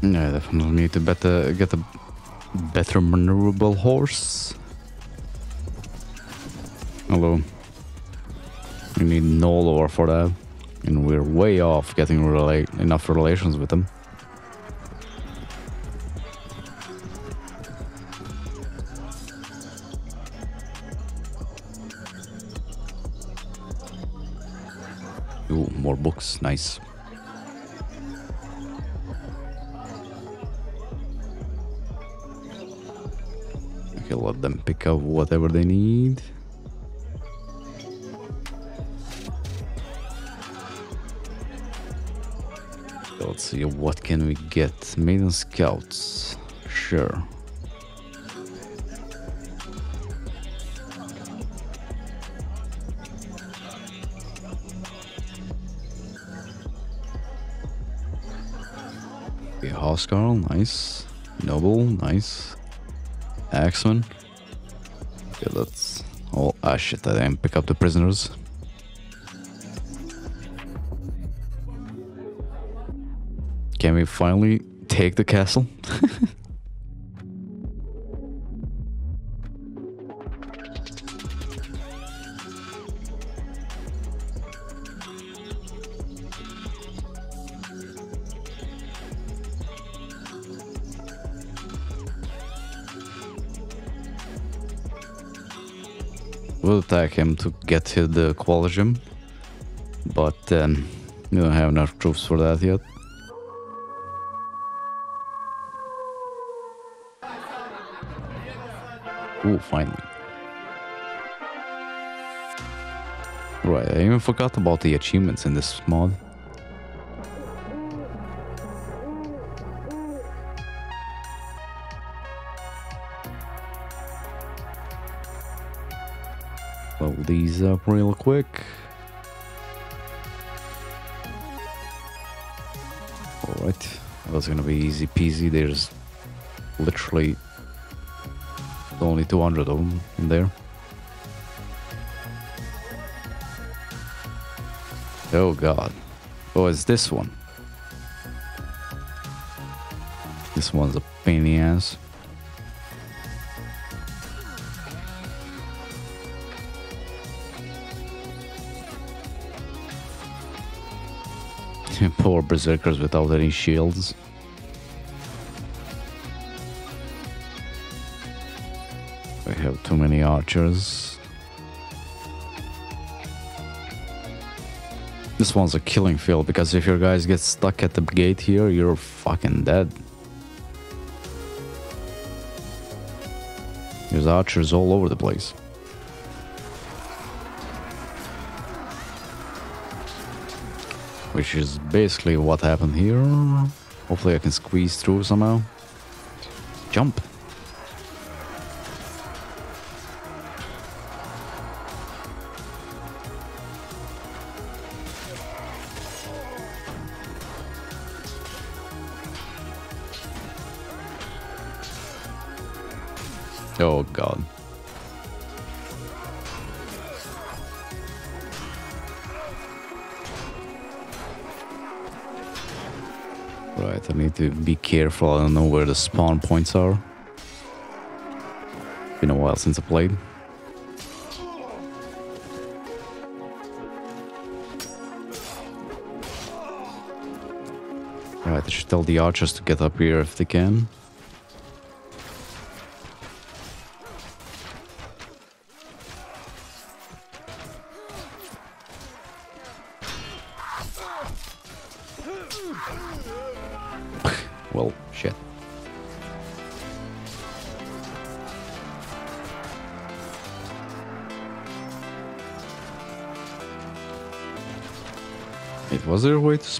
Yeah, definitely need to better get a better maneuverable horse. Although we need Noldor for that, and we're way off getting enough relations with them. Ooh, more books, nice. Let them pick up whatever they need. Let's see, what can we get? Maiden Scouts. Sure. Okay, Huscarl, nice. Noble, nice. Axeman. That's... Oh, ah shit, I didn't pick up the prisoners. Can we finally take the castle? attack him to get to the Qualgem, but um, we don't have enough troops for that yet. Ooh, finally. Right, I even forgot about the achievements in this mod. These up real quick. Alright, that's gonna be easy peasy. There's literally only 200 of them in there. Oh god. Oh, it's this one. This one's a pain in the ass. Poor berserkers without any shields. I have too many archers. This one's a killing field because if your guys get stuck at the gate here, you're fucking dead. There's archers all over the place. Which is basically what happened here. Hopefully I can squeeze through somehow. Jump. Oh god. Right, I need to be careful. I don't know where the spawn points are. Been a while since I played. Right, I should tell the archers to get up here if they can.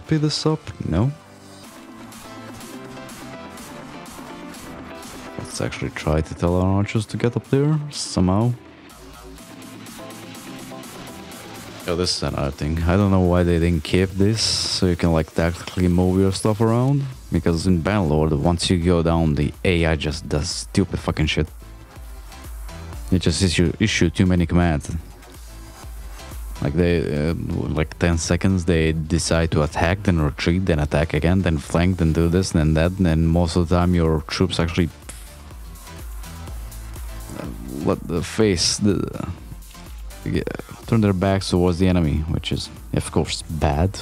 Speed this up? No. Let's actually try to tell our archers to get up there somehow. Oh, this is another thing. I don't know why they didn't keep this, so you can like tactically move your stuff around. Because in Bannerlord, once you go down, the AI just does stupid fucking shit. It just issue, issue too many commands. Like they, uh, like 10 seconds, they decide to attack, then retreat, then attack again, then flank, then do this, then that, and then most of the time your troops actually uh, let the face the turn their backs towards the enemy, which is of course bad.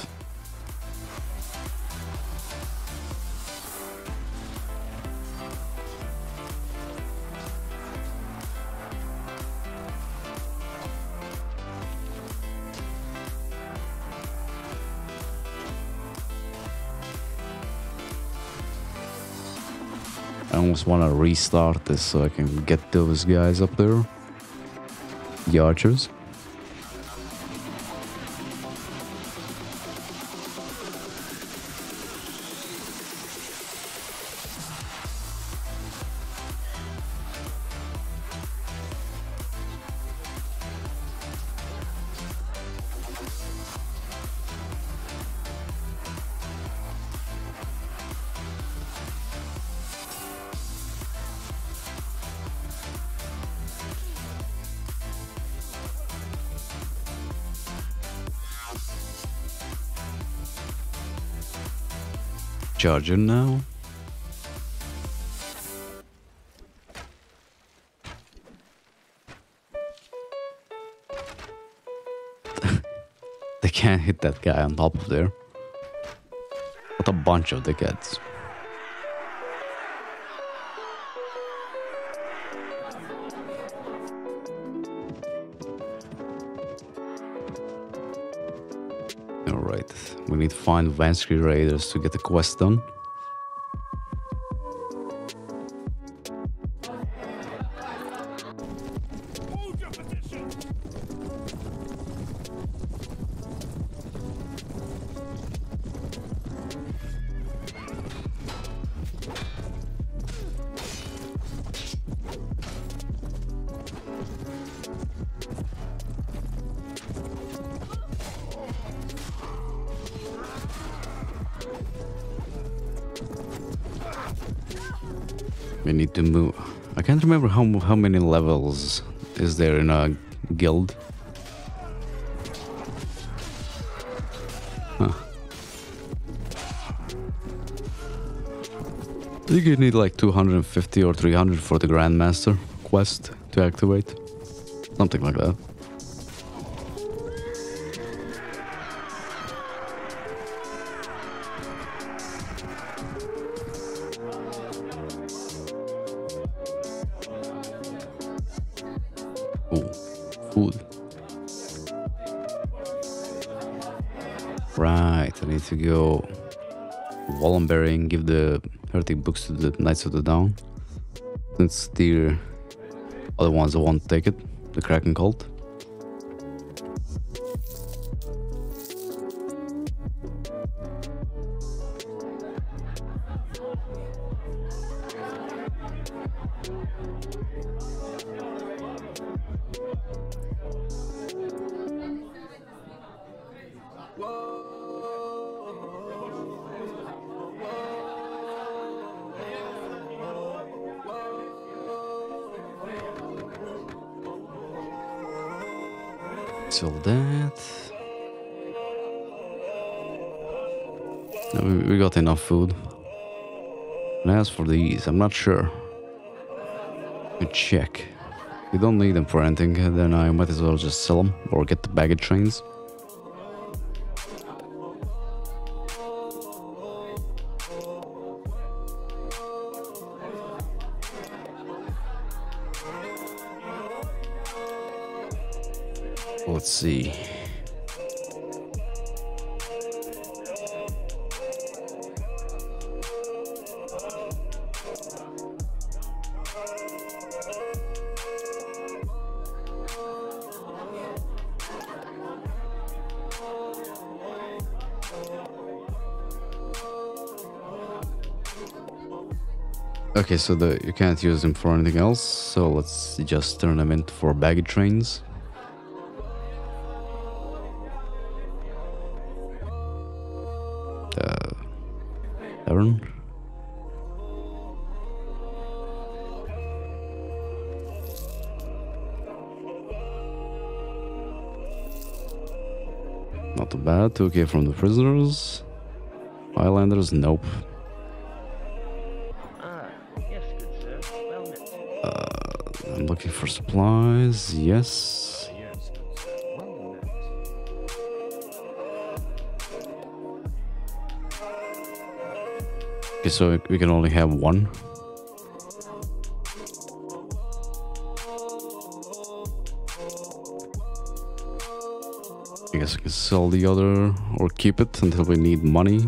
Almost want to restart this so I can get those guys up there. The archers. Charger now. they can't hit that guy on top of there. What a bunch of dickheads. We need to find Vansky Raiders to get the quest done. How many levels is there in a guild. Huh. I think you need like 250 or 300 for the Grandmaster quest to activate. Something like that. Wallenberry and give the heretic books to the Knights of the Dawn. Since the other ones won't take it, the Kraken cult. So that. We, we got enough food. And as for these, I'm not sure. I check. You don't need them for anything, then I might as well just sell them or get the baggage trains. See. Okay, so the you can't use them for anything else, so let's just turn them into for baggage trains. That. 2k from the prisoners. Islanders, nope. Uh, I'm looking for supplies. Yes. Okay, so we can only have one. Guess I can sell the other or keep it until we need money.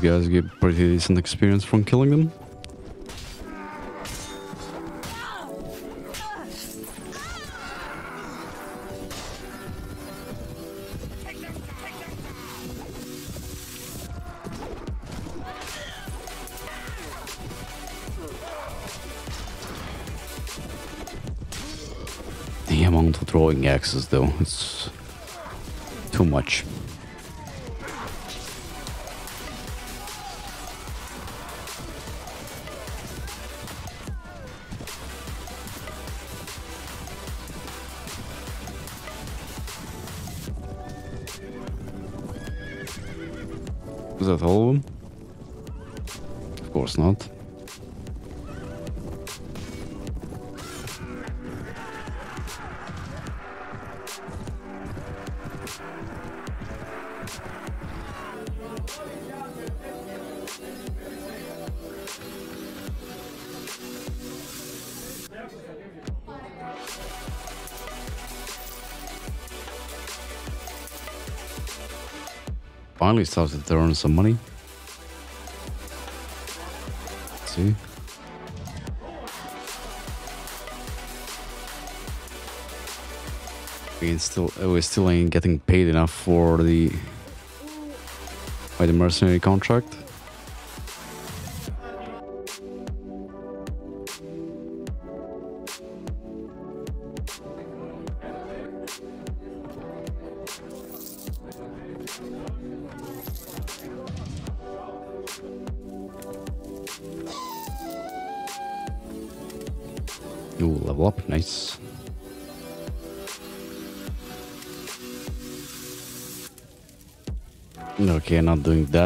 These guys get pretty decent experience from killing them. The amount of throwing axes, though, it's too much. Is that all of them? Of course not. Finally started earn some money. Let's see. We still uh, we still ain't getting paid enough for the by the mercenary contract.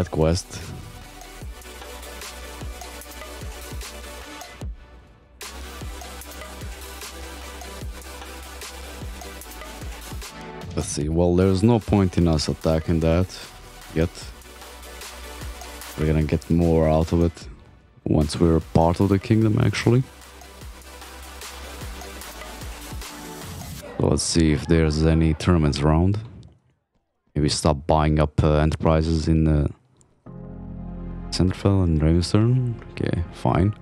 Quest. Let's see. Well, there's no point in us attacking that yet. We're gonna get more out of it once we're part of the kingdom, actually. So let's see if there's any tournaments around. Maybe stop buying up uh, enterprises in uh, Centerfell and Ravenstern. Okay, fine.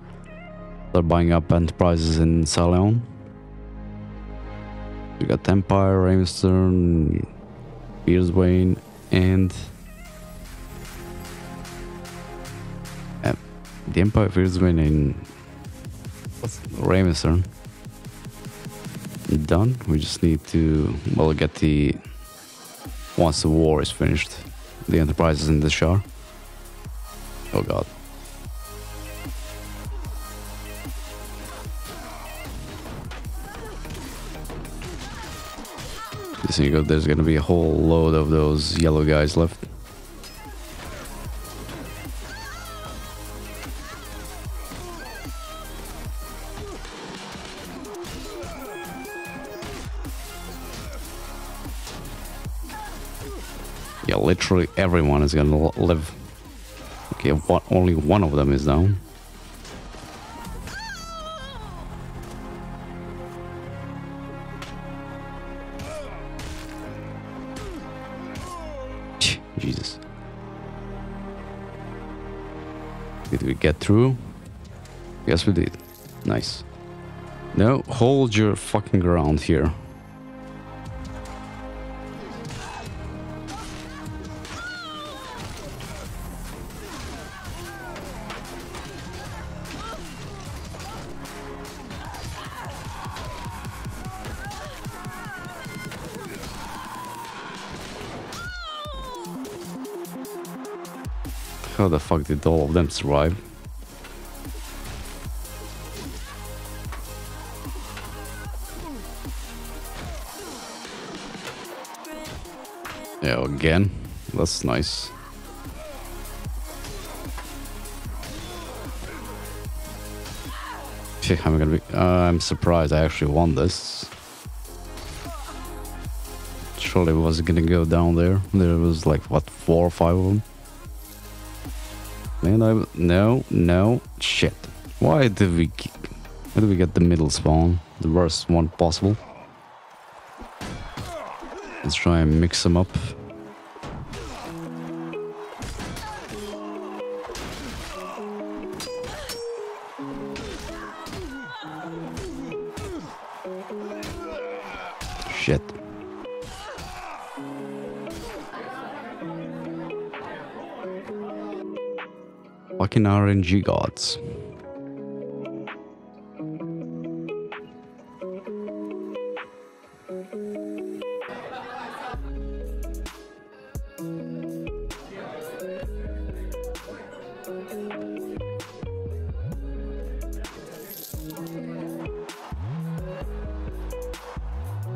They're buying up enterprises in Sarleon. We got Empire, Ravenstern, Beerswain, and uh, the Empire, Beerswain, and what's Ravenstern. Done. We just need to well get the once the war is finished, the enterprises in the Shah. Oh god. Go. There's gonna be a whole load of those yellow guys left. Yeah, literally everyone is gonna live. Okay, one, only one of them is down. Jesus. Did we get through? Yes, we did. Nice. No, hold your fucking ground here. How the fuck did all of them survive? Yeah, again. That's nice. I'm gonna be. Uh, I'm surprised I actually won this. Surely was gonna go down there. There was like what four or five of them. Man, I no no shit. Why did we? Why did we get the middle spawn? The worst one possible. Let's try and mix them up. Shit. Fucking RNG gods.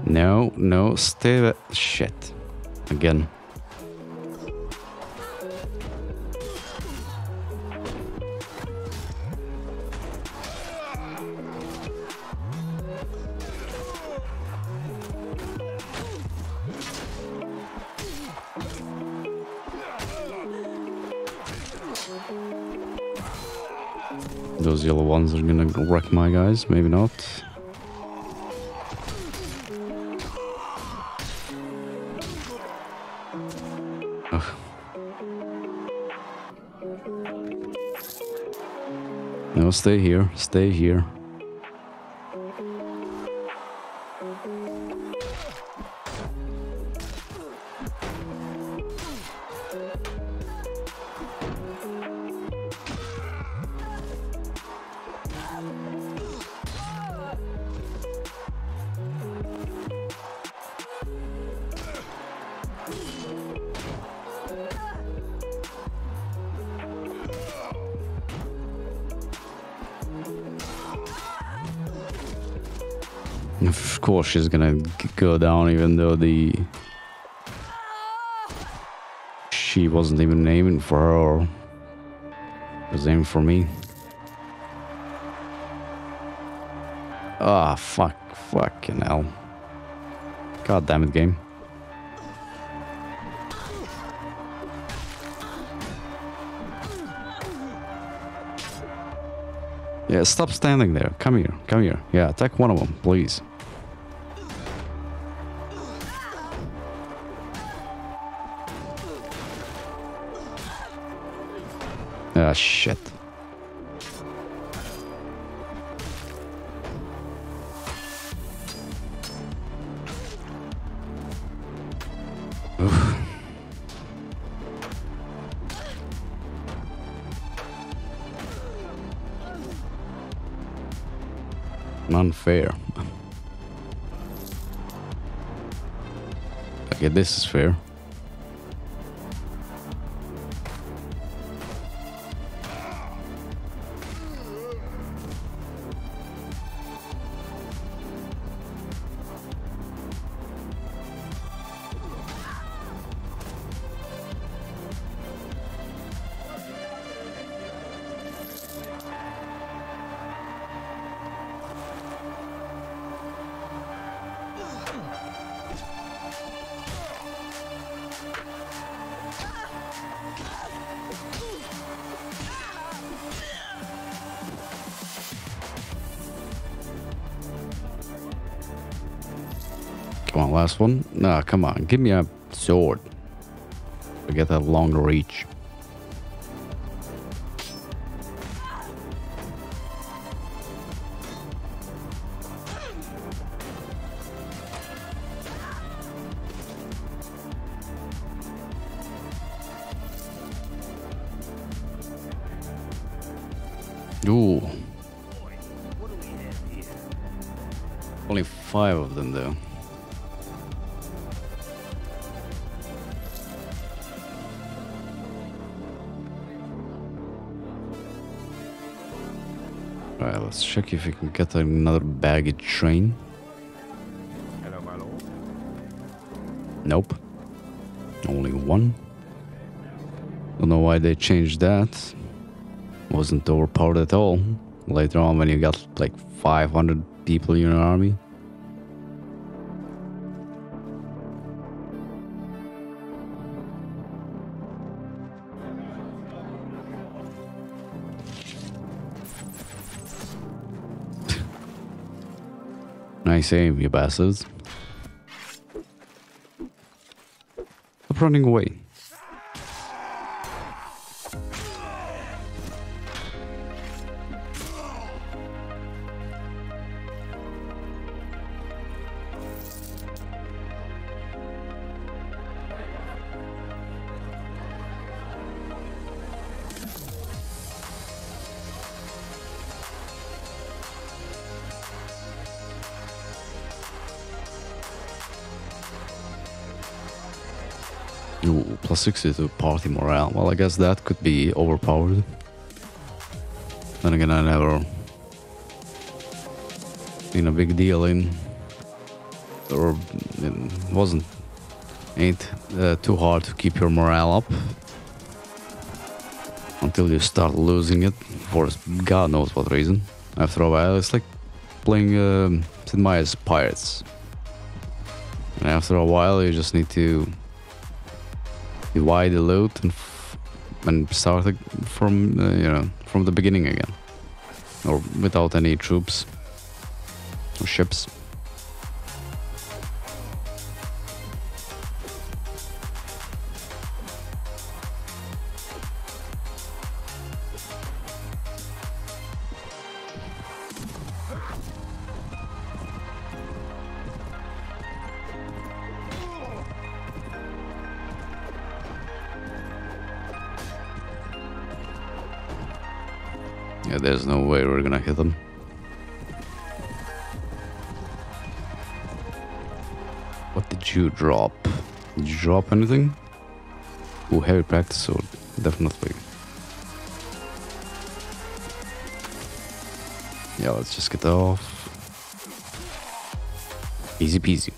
No, no, stay. the- Shit. Those yellow ones are gonna wreck my guys, maybe not. Ugh. No, stay here, stay here. Of course, she's gonna go down, even though the she wasn't even aiming for her, or was aiming for me. Ah, fuck, fucking hell! God damn it, game. Yeah, stop standing there. Come here, come here. Yeah, attack one of them, please. Shit. Unfair. Okay, this is fair. Last one. Nah, come on. Give me a sword. To get a longer reach. Ooh. Only five of them though. Let's check if we can get another baggage train. Hello, my lord. Nope. Only one. Don't know why they changed that. Wasn't overpowered at all. Later on, when you got like 500 people in your army. Nice aim, you bastards. Stop running away. Ooh, plus 60 to party morale. Well, I guess that could be overpowered. Then again, I never seen a big deal in, or it wasn't, ain't uh, too hard to keep your morale up until you start losing it for God knows what reason. After a while, it's like playing um, Sid Meier's Pirates. And after a while, you just need to divide the loot and and start from uh, you know from the beginning again, or without any troops or ships. Yeah, there's no way we're gonna hit them. What did you drop? Did you drop anything? Oh, heavy practice sword, definitely. Yeah, let's just get off. Easy peasy.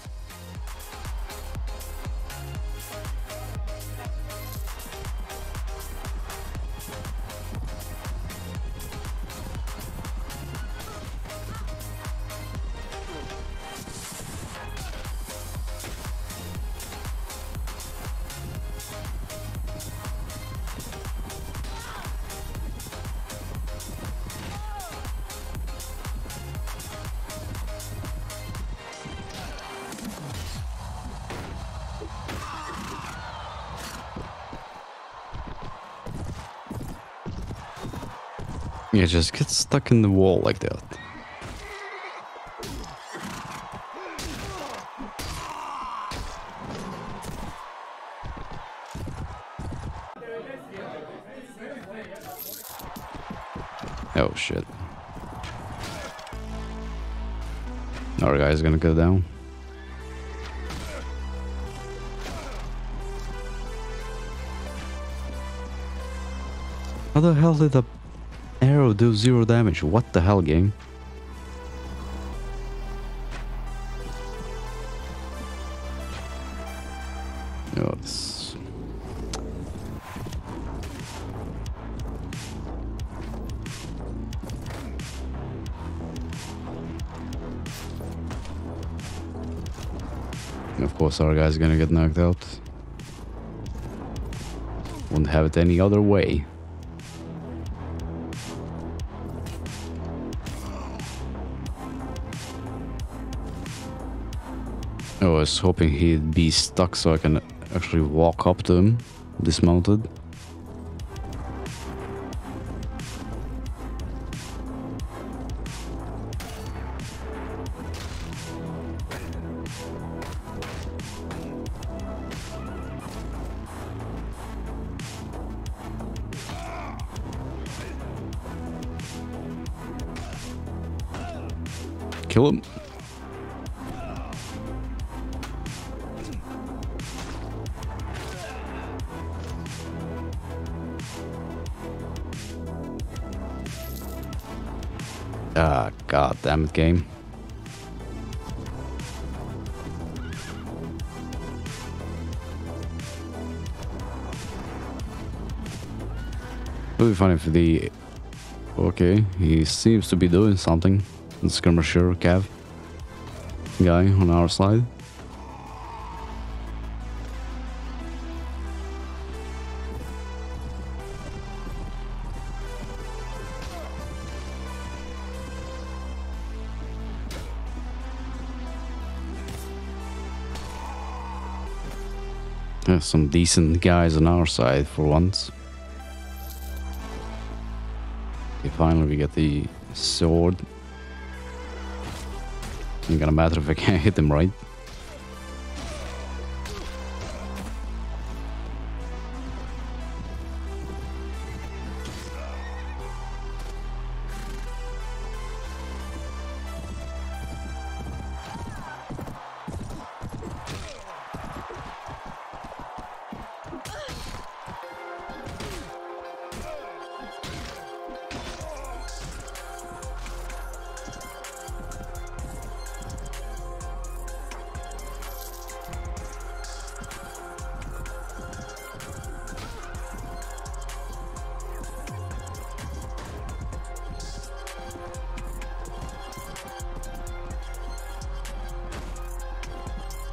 Yeah, just get stuck in the wall like that. Oh shit. Our guy's gonna go down. How the hell did the arrow do zero damage? What the hell, game? Oh, this... Of course, our guy's gonna get knocked out. Wouldn't have it any other way. I was hoping he'd be stuck so I can actually walk up to him dismounted. Damn game. It would be funny if the... Okay, he seems to be doing something. The skirmisher Cav guy on our side. Some decent guys on our side for once. Okay, finally we get the sword. Ain't gonna matter if I can't hit them right.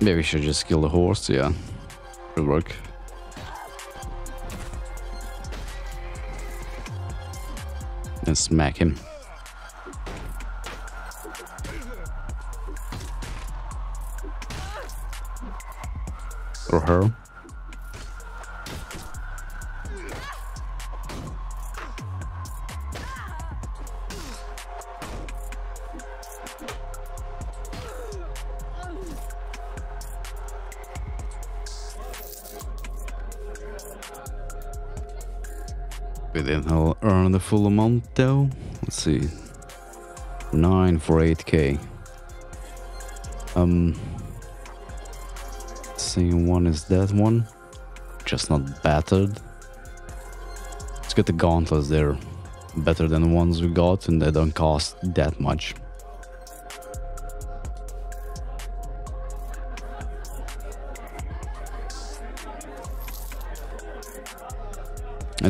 Maybe we should just kill the horse, yeah. It'll work. And smack him. Or her. We then I'll earn the full amount though. Let's see. 9 for 8k. Um Same one is that one. Just not battered. Let's get the gauntlets there. Better than the ones we got and they don't cost that much.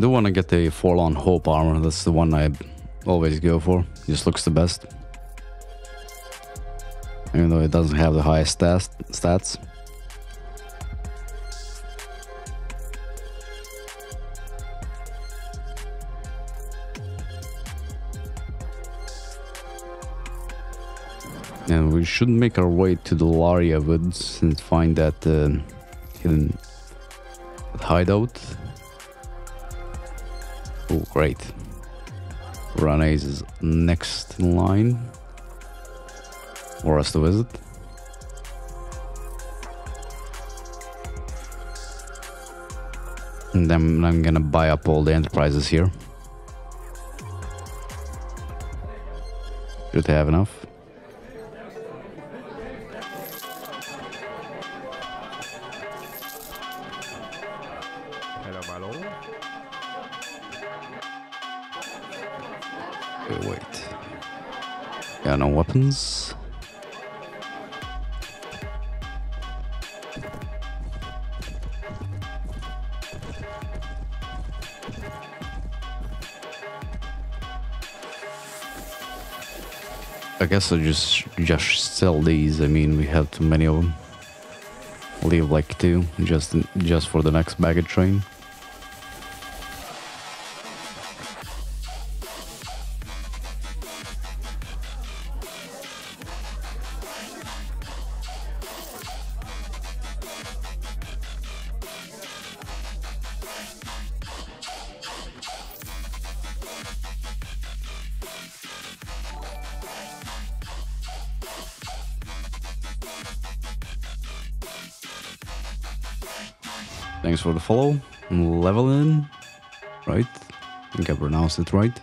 Do want to get the Forlorn Hope armor. That's the one I always go for. Just looks the best. Even though it doesn't have the highest stats. And we should make our way to the Laria Woods and find that uh, hidden hideout. Great. Ranaze is next in line for us to visit. And then I'm gonna buy up all the enterprises here. Should have enough. I guess I just just sell these. I mean, we have too many of them. Leave like two, just just for the next baggage train. Follow. Levelin, right? I think I pronounced it right.